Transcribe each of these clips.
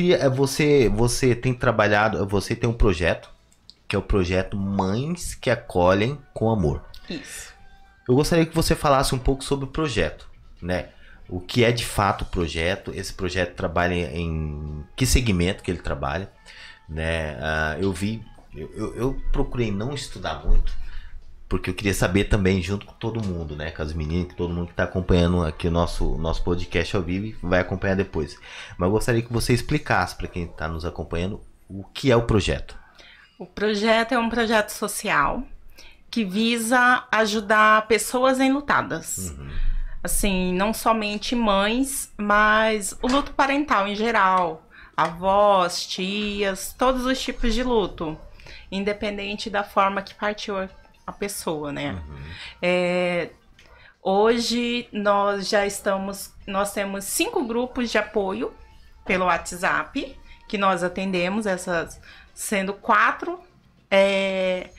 queria. é, Você, você tem trabalhado. Você tem um projeto, que é o projeto Mães que Acolhem com Amor. Isso. Eu gostaria que você falasse um pouco sobre o projeto, né? O que é de fato o projeto? Esse projeto trabalha em que segmento que ele trabalha, né? Ah, eu vi, eu, eu, eu procurei não estudar muito, porque eu queria saber também junto com todo mundo, né? Com as meninas, com todo mundo que está acompanhando aqui o nosso, nosso podcast ao vivo e vai acompanhar depois. Mas eu gostaria que você explicasse para quem está nos acompanhando o que é o projeto. O projeto é um projeto social que visa ajudar pessoas enlutadas. Assim, não somente mães, mas o luto parental em geral. Avós, tias, todos os tipos de luto. Independente da forma que partiu a- pessoa, né? É, hoje nós já estamos, nós temos cinco grupos de apoio pelo WhatsApp que nós atendemos, essas sendo quatro é,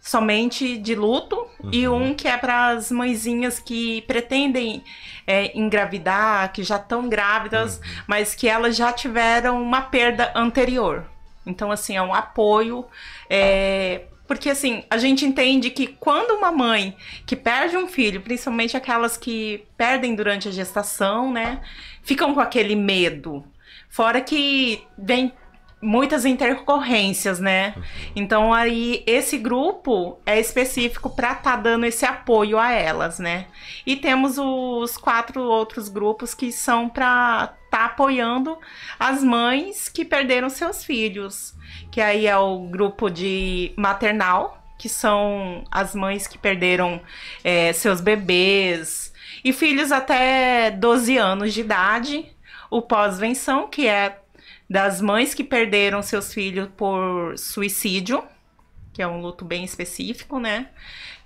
somente de luto e um que é para as mãezinhas que pretendem é, engravidar, que já estão grávidas, mas que elas já tiveram uma perda anterior. Então, assim, é um apoio. é, porque, assim, a gente entende que quando uma mãe que perde um filho, principalmente aquelas que perdem durante a gestação, né, ficam com aquele medo. Fora que vem muitas intercorrências, né? Então aí esse grupo é específico para estar dando esse apoio a elas, né? E temos os quatro outros grupos que são para estar apoiando as mães que perderam seus filhos, que aí é o grupo de maternal, que são as mães que perderam é, seus bebês e filhos até 12 anos de idade. O pós-venção, que é das mães que perderam seus filhos por suicídio, que é um luto bem específico, né?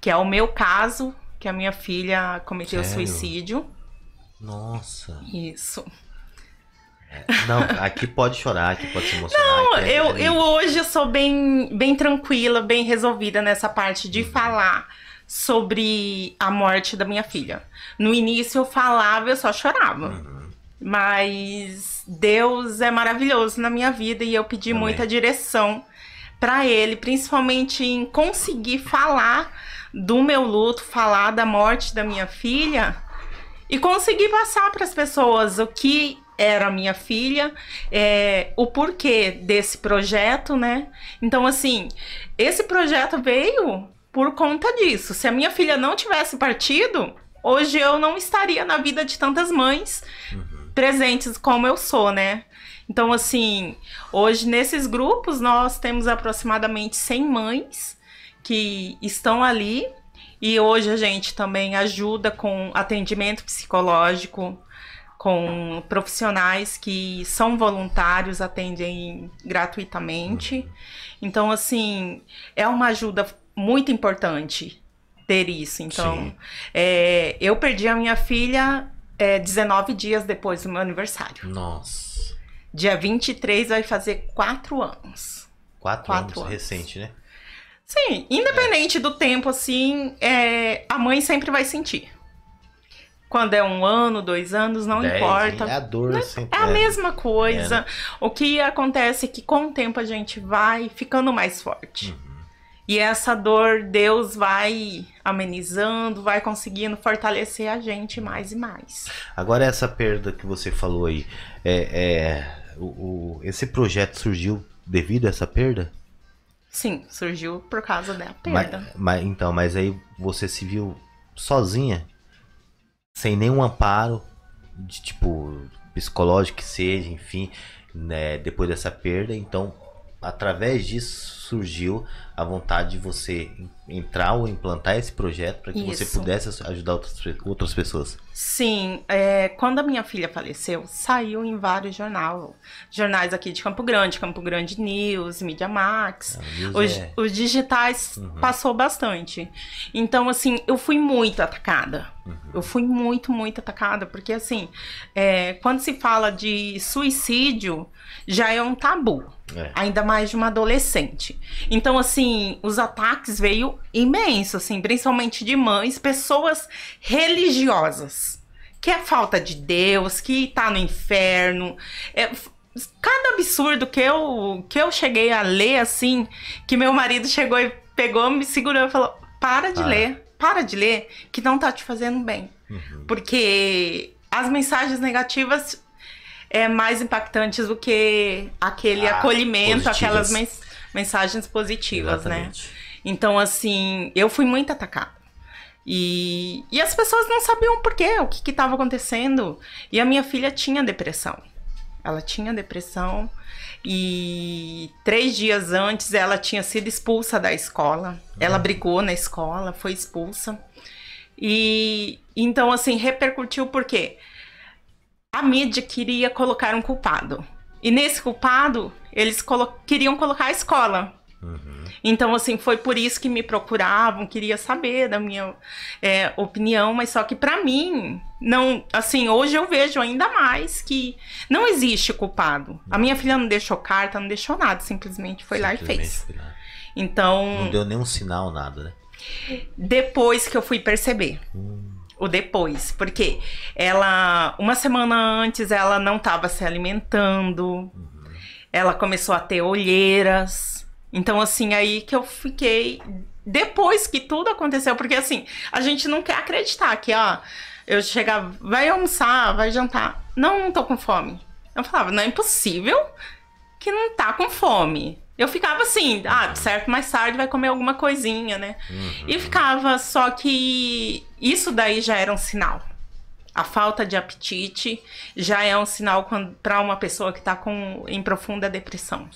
Que é o meu caso, que a minha filha cometeu Sério? suicídio. Nossa. Isso. Não, aqui pode chorar, aqui pode se emocionar. Não, é- eu, é eu hoje eu sou bem, bem tranquila, bem resolvida nessa parte Uhum. de falar sobre a morte da minha filha. No início eu falava, eu só chorava. Uhum. Mas Deus é maravilhoso na minha vida e eu pedi Amém. muita direção para ele, principalmente em conseguir falar do meu luto, falar da morte da minha filha e conseguir passar para as pessoas o que era a minha filha, é, o porquê desse projeto, né? Então, assim, esse projeto veio por conta disso. Se a minha filha não tivesse partido, hoje eu não estaria na vida de tantas mães presentes como eu sou, né? Então, assim, hoje nesses grupos nós temos aproximadamente 100 mães que estão ali e hoje a gente também ajuda com atendimento psicológico, com profissionais que são voluntários, atendem gratuitamente. Então, assim, é uma ajuda muito importante ter isso. Então, é, eu perdi a minha filha é, 19 dias depois do meu aniversário. Nossa. Dia 23 vai fazer quatro anos. Quatro, Quatro anos, anos. recente, né? Sim, independente do tempo, assim, é, a mãe sempre vai sentir. Quando é um ano, dois anos, não Dez, importa. É a dor sempre. É a é. mesma coisa. É, né? O que acontece é que com o tempo a gente vai ficando mais forte. Uhum. E essa dor, Deus vai amenizando, vai conseguindo fortalecer a gente mais e mais. Agora essa perda que você falou aí, é, é, o, o- esse projeto surgiu devido a essa perda? Sim, surgiu por causa da Mas, perda. mas- então, mas aí você se viu sozinha, sem nenhum amparo, de tipo psicológico que seja, enfim, né, depois dessa perda. Então, através disso surgiu a vontade de você entrar ou implantar esse projeto para que você Isso. pudesse ajudar outras, outras pessoas. Sim, é, quando a minha filha faleceu, saiu em vários jornal, jornais aqui de Campo Grande, Campo Grande News, Media Max. A Nilza Os, é- os digitais Uhum. passou bastante. Então, assim, eu fui muito atacada. Uhum. Eu fui muito, muito atacada, porque assim, é, quando se fala de suicídio, já é um tabu. É. Ainda mais de uma adolescente. Então, assim, os ataques veio imenso, assim, principalmente de mães, pessoas religiosas. Que é falta de Deus, que tá no inferno. É, cara, absurdo que eu, que eu cheguei a ler assim, que meu marido chegou e pegou, me segurou e falou: para de Para. ler, para de ler, que não tá te fazendo bem. Uhum. Porque as mensagens negativas é mais impactantes do que aquele Ah, acolhimento, positivas. aquelas mens- mensagens positivas, né? Exatamente. Então, assim, eu fui muito atacada. E, e as pessoas não sabiam por quê, o que estava acontecendo. E a minha filha tinha depressão. Ela tinha depressão. E três dias antes ela tinha sido expulsa da escola. Ela brigou na escola, foi expulsa. E então, assim, repercutiu porque a mídia queria colocar um culpado. E nesse culpado, eles colo- queriam colocar a escola. Uhum. Então, assim, foi por isso que me procuravam, queria saber da minha é, opinião, mas só que pra mim, não, assim, hoje eu vejo ainda mais que não existe culpado. A minha filha não deixou carta, não deixou nada, simplesmente foi lá e Simplesmente fez. Então, Não deu nenhum sinal, nada, né? depois que eu fui perceber. O depois, porque ela, uma semana antes, ela não estava se alimentando, ela começou a ter olheiras. Então, assim, aí que eu fiquei. Depois que tudo aconteceu, porque assim, a gente não quer acreditar que, ó, eu chegava, vai almoçar, vai jantar. Não, não tô com fome. Eu falava, não é impossível que não tá com fome. Eu ficava assim, ah, certo, mais tarde vai comer alguma coisinha, né? E ficava, só que isso daí já era um sinal. A falta de apetite já é um sinal para uma pessoa que está em profunda depressão.